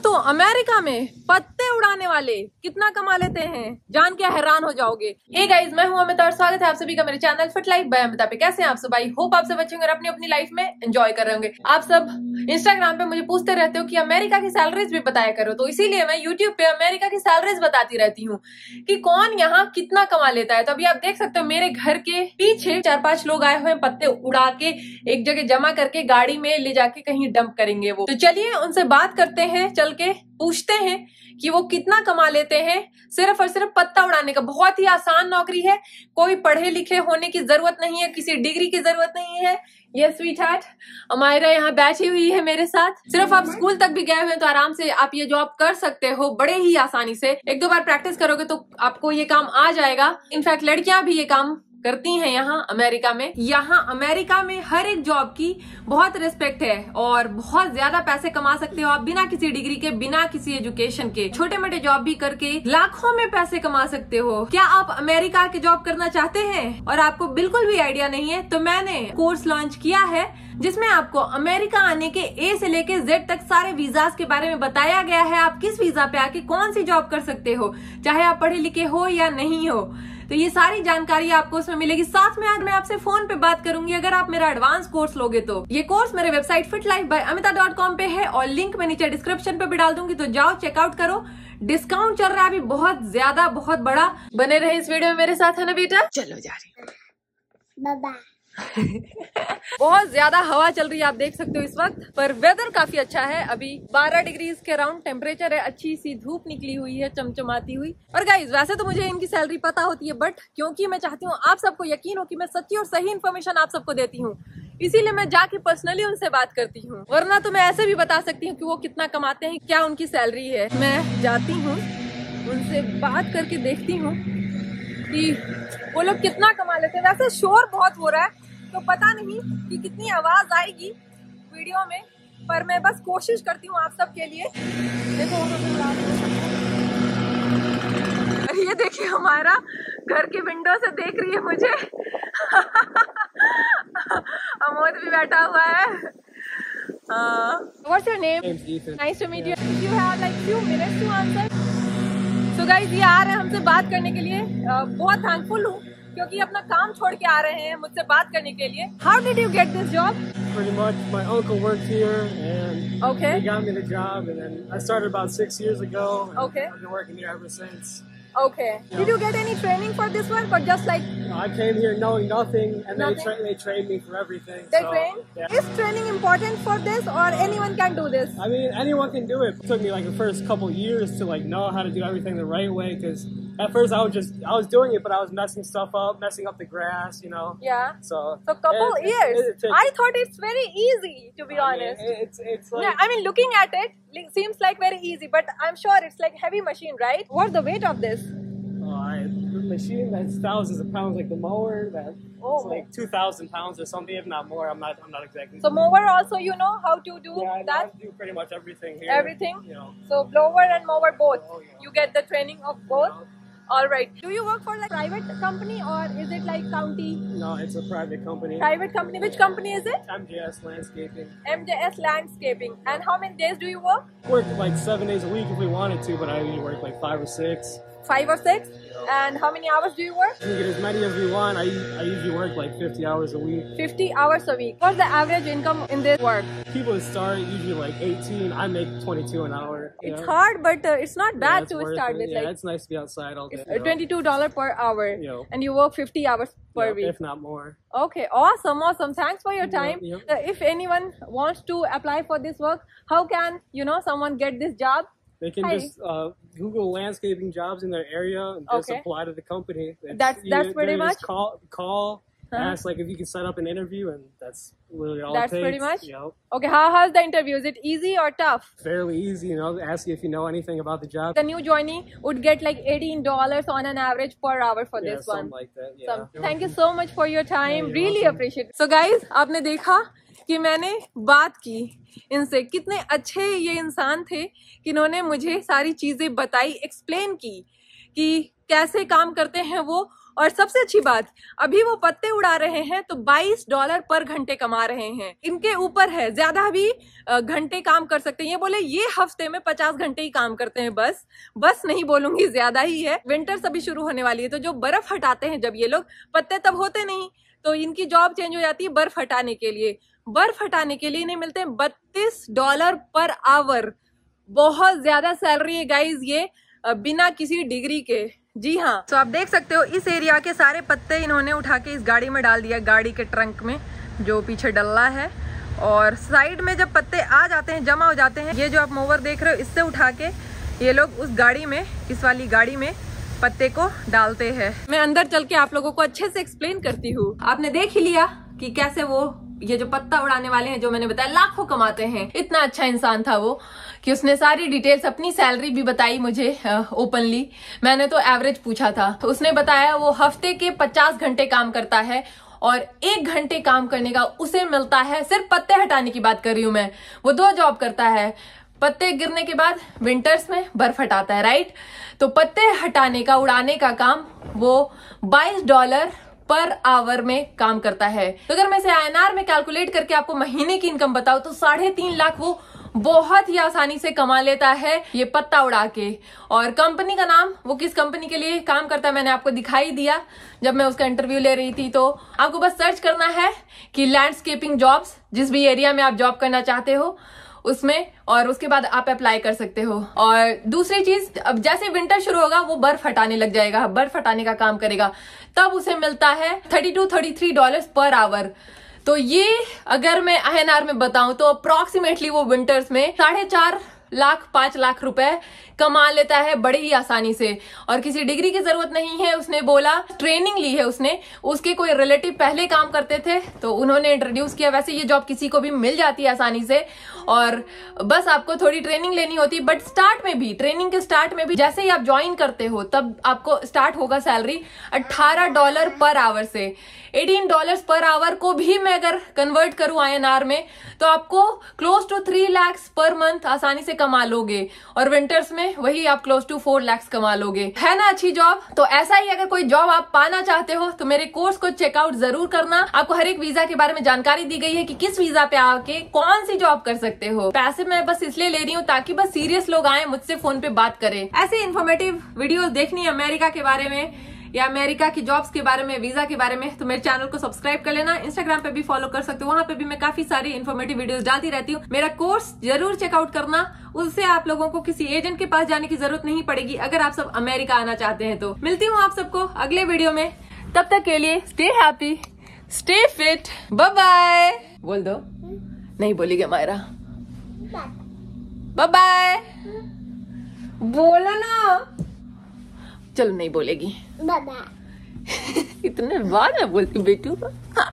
दोस्तों अमेरिका में पत्ते उड़ाने वाले? कितना कमा लेते हैं? जान के हैरान हो जाओगे। हे गाइस मैं हूँ अमिता और स्वागत है आप सभी का मेरे channel fit life by Amita. पे कैसे हैं आप सब? भाई होप आप सब अच्छे होंगे और अपनी अपनी लाइफ में एंजॉय कर रहे होंगे। आप सब इंस्टाग्राम पे मुझे पूछते रहते हो कि अमेरिका की सैलरीज भी बताया करो तो इसीलिए मैं यूट्यूब पे अमेरिका की सैलरीज बताती रहती हूँ कि कौन यहाँ कितना कमा लेता है। तो अभी आप देख सकते हो, मेरे घर के पीछे चार पाँच लोग आए हुए पत्ते उड़ा के, एक जगह जमा करके गाड़ी में ले जाके कहीं डंप करेंगे वो। तो चलिए उनसे बात करते हैं, चल के पूछते हैं कि वो कितना कमा लेते हैं, सिर्फ़ और सिर्फ़ पत्ता उड़ाने का। बहुत ही आसान नौकरी है। कोई पढ़े लिखे होने की ज़रूरत नहीं है, किसी डिग्री की ज़रूरत नहीं है। ये स्वीट हार्ट अमायरा यहाँ बैठी हुई है मेरे साथ। सिर्फ़ आप स्कूल तक भी गए हुए तो आराम से आप ये जॉब कर सकते हो, बड़े ही आसानी से। एक दो बार प्रैक्टिस करोगे तो आपको ये काम आ जाएगा। इनफैक्ट लड़कियाँ भी ये काम करती हैं यहाँ अमेरिका में। यहाँ अमेरिका में हर एक जॉब की बहुत रिस्पेक्ट है और बहुत ज़्यादा पैसे कमा सकते हो आप बिना किसी डिग्री के, बिना किसी एजुकेशन के। छोटे मोटे जॉब भी करके लाखों में पैसे कमा सकते हो। क्या आप अमेरिका के जॉब करना चाहते हैं? और आपको बिल्कुल भी आइडिया नहीं है तो मैंने कोर्स लॉन्च किया है जिसमें आपको अमेरिका आने के ए से लेके जेड तक सारे वीजाज के बारे में बताया गया है। आप किस वीज़ा पे आके कौन सी जॉब कर सकते हो? चाहे आप पढ़े लिखे हो या नहीं हो। तो ये सारी जानकारी आपको उसमें मिलेगी। साथ में आज मैं आपसे फ़ोन पे बात करूँगी। अगर आप मेरा एडवांस कोर्स लोगे तो। ये कोर्स मेरे website fit life by Amita dot com पे है और लिंक मैं नीचे डिस्क्रिप्शन पे भी डाल दूँगी। तो जाओ चेकआउट करो। डिस्काउंट चल रहा है अभी बहुत ज़्यादा बहुत बड़ा। बने रहे इस वीडियो में मेरे साथ है ना बेटा? चलो जा रही बाबा बहुत ज़्यादा हवा चल रही है, आप देख सकते हो इस वक्त, पर वेदर काफ़ी अच्छा है। अभी 12 डिग्री के अराउंड टेम्परेचर है, अच्छी सी धूप निकली हुई है, चमचमाती हुई। और गाइज़ वैसे तो मुझे इनकी सैलरी पता होती है बट क्योंकि मैं चाहती हूँ, आप सबको यकीन हो कि मैं सच्ची और सही इन्फॉर्मेशन आप सबको देती हूँ। इसीलिए मैं जाके पर्सनली उनसे बात करती हूँ। वरना तो मैं ऐसे भी बता सकती हूँ कि वो कितना कमाते हैं, क्या उनकी सैलरी है। मैं जाती हूँ, उनसे बात करके देखती हूँ कि वो लोग कितना कमा लेते हैं। वैसे शोर बहुत हो रहा है तो पता नहीं कि कितनी आवाज़ आएगी वीडियो में पर मैं बस कोशिश करती हूँ आप सबके लिए। देखो अरे ये देखिए हमारा घर की विंडो से देख रही है मुझे। अमोद भी बैठा हुआ है। What's your name Name's Ethan. Nice to meet you you have like few minutes to answer so guys ये आ रहे हैं हमसे बात करने के लिए। uh, बहुत थैंकफुल हूँ। क्योंकि अपना काम छोड़ के आ रहे हैं मुझसे बात करने के लिए how did you get this job Pretty much, my uncle worked here, and Okay. he got me the job. And then I started about six years ago. and Okay. I've been working here ever since. Okay. Yeah. Did you get any training for this one, or just like? I came here knowing nothing, and nothing. They, tra they trained me for everything. They so. Yeah. Is training important for this, or anyone can do this? I mean, anyone can do it. It took me like the first couple years to like know how to do everything the right way, because at first I was just I was doing it, but I was messing stuff up, messing up the grass, you know. Yeah. So. So couple it, years. It, it, I thought it's very easy to be I honest. Mean, it's it's like. Yeah, I mean, looking at it, it seems like very easy, but I'm sure it's like heavy machine, right? What's the weight of this? Machine that's thousands of pounds, like the mower, that Oh. like two thousand pounds or something, if not more. I'm not, I'm not exactly. so mower also you know how to do yeah, that I do pretty much everything here. Everything? You know. So blower and mower both. Oh, yeah. You get the training of both. All right. Do you work for like private company or is it like county No, it's a private company. private company? Which company is it? MJS Landscaping. MJS Landscaping. And how many days do you work? Work like seven days a week if we wanted to, but I usually work like five or six. Five or six? And how many hours do you work? You get as many as we want. I, I usually work like 50 hours a week. 50 hours a week. What's the average income in this work? People start usually like 18. I make 22 an hour. It's know? hard, but uh, it's not Yeah, bad it's to start it. with. Yeah, like it's nice to be outside all day. it's uh, $22 per hour. Yeah. And you work 50 hours per Yeah, week. if not more. Okay, awesome, awesome. Thanks for your Yeah, time. yeah. Uh, if anyone wants to apply for this work, how can you know someone get this job? They can Hi. just uh, Google landscaping jobs in their area and just Okay. apply to the company. It's- That's- you- that's pretty they just much? Call, call, Uh-huh. ask like if you can set up an interview, and that's really all. That's it takes. pretty much? You know, Okay, how how's the interview? Is it easy or tough? fairly easy. You know, ask you if you know anything about the job. The new joinee would get like eighteen dollars on an average per hour for yeah, this something one. like that. Yeah. Some- Thank you so much for your time. Yeah, you're really welcome. appreciate. So guys, आपने देखा कि मैंने बात की इनसे। कितने अच्छे ये इंसान थे कि इन्होंने मुझे सारी चीज़ें बताई एक्सप्लेन की कि कैसे काम करते हैं वो। और सबसे अच्छी बात, अभी वो पत्ते उड़ा रहे हैं तो 22 डॉलर पर घंटे कमा रहे हैं। इनके ऊपर है, ज़्यादा भी घंटे काम कर सकते हैं। ये बोले, ये हफ़्ते में 50 घंटे ही काम करते हैं, बस। बस नहीं बोलूँगी, ज़्यादा ही है। विंटर अभी शुरू होने वाली है तो जो बर्फ़ हटाते हैं जब ये लोग, पत्ते तब होते नहीं। तो इनकी जॉब चेंज हो जाती है बर्फ़ हटाने के लिए। बर्फ़ हटाने के लिए नहीं मिलते, बत्तीस डॉलर पर आवर। बहुत ज़्यादा सैलरी है गाइज़ ये बिना किसी डिग्री के। जी हाँ। तो आप देख सकते हो, इस एरिया के सारे पत्ते इन्होंने उठा के इस गाड़ी में डाल दिया, गाड़ी के ट्रंक में, जो पीछे डल्ला है। और साइड में जब पत्ते आ जाते हैं, जमा हो जाते हैं, ये जो आप मोवर देख रहे हो, इससे उठा के ये लोग उस गाड़ी में, इस वाली गाड़ी में पत्ते को डालते हैं। मैं अंदर चल के आप लोगों को अच्छे से एक्सप्लेन करती हूँ। आपने देख ही लिया कि कैसे वो ये जो पत्ता उड़ाने वाले हैं, जो मैंने बताया, लाखों कमाते हैं। इतना अच्छा इंसान था वो कि उसने सारी डिटेल्स अपनी सैलरी भी बताई मुझे ओपनली। मैंने तो एवरेज पूछा था। तो उसने बताया, वो हफ़्ते के पचास घंटे काम करता है और एक घंटे काम करने का उसे मिलता है। सिर्फ़ पत्ते हटाने की बात कर रही हूँ मैं। वो दो जॉब करता है। पत्ते गिरने के बाद विंटर्स में बर्फ़ हटाता है, राइट? तो पत्ते हटाने का, उड़ाने का काम वो 22 डॉलर पर आवर में काम करता है। तो अगर मैं इसे आईएनआर में कैलकुलेट करके आपको महीने की इनकम बताऊँ तो साढ़े तीन लाख वो बहुत ही आसानी से कमा लेता है ये पत्ता उड़ा के। और कंपनी का नाम, वो किस कंपनी के लिए काम करता है मैंने आपको दिखाई दिया जब मैं उसका इंटरव्यू ले रही थी। तो आपको बस सर्च करना है कि लैंडस्केपिंग जॉब्स जिस भी एरिया में आप जॉब करना चाहते हो उसमें और उसके बाद आप अप्लाई कर सकते हो। और दूसरी चीज़, अब जैसे विंटर शुरू होगा, वो बर्फ़ हटाने लग जाएगा, बर्फ़ हटाने का काम करेगा। तब उसे मिलता है thirty two thirty three dollar per hour तो ये अगर मैं आई में बताऊँ तो अप्रोक्सीमेटली वो विंटर्स में साढ़े चार लाख, पाँच लाख रुपए कमा लेता है बड़े ही आसानी से। और किसी डिग्री की ज़रूरत नहीं है, उसने बोला। ट्रेनिंग ली है उसने। उसके कोई रिलेटिव पहले काम करते थे तो उन्होंने इंट्रोड्यूस किया। वैसे ये जॉब किसी को भी मिल जाती है आसानी से। और बस आपको थोड़ी ट्रेनिंग लेनी होती बट स्टार्ट में भी ट्रेनिंग के स्टार्ट में भी जैसे ही आप ज्वाइन करते हो, तब आपको स्टार्ट होगा सैलरी अट्ठारह डॉलर पर आवर से। एटीन डॉलर पर आवर को भी मैं अगर कन्वर्ट करूँ आईएनआर में तो आपको close to three lakhs per month आसानी से कमा लोगे। और विंटर्स में वही आप क्लोज टू फोर लैक्स कमा लोगे। है ना अच्छी जॉब तो ऐसा ही अगर कोई जॉब आप पाना चाहते हो तो मेरे कोर्स को चेकआउट ज़रूर करना। आपको हर एक वीज़ा के बारे में जानकारी दी गई है कि किस वीज़ा पे आके कौन सी जॉब कर सकते हो। पैसे मैं बस इसलिए ले रही हूँ ताकि बस सीरियस लोग आए, मुझसे फ़ोन पे बात करें। ऐसे इन्फॉर्मेटिव वीडियो देखनी अमेरिका के बारे में। या अमेरिका की जॉब्स के बारे में वीज़ा के बारे में तो मेरे चैनल को सब्सक्राइब कर लेना। इंस्टाग्राम पे भी फॉलो कर सकते हो। वहाँ पे भी मैं काफ़ी सारी इन्फॉर्मेटिव वीडियोस डालती रहती हूँ। मेरा कोर्स ज़रूर चेकआउट करना। उससे आप लोगों को किसी एजेंट के पास जाने की ज़रूरत नहीं पड़ेगी अगर आप सब अमेरिका आना चाहते हैं तो। मिलती हूँ आप सबको अगले वीडियो में। तब तक के लिए stay happy stay fit bye बोल दो। नहीं बोली मायरा। बाय बाय बोलो ना। चलो नहीं बोलेगी। इतने बार मैं बोलती बेटू।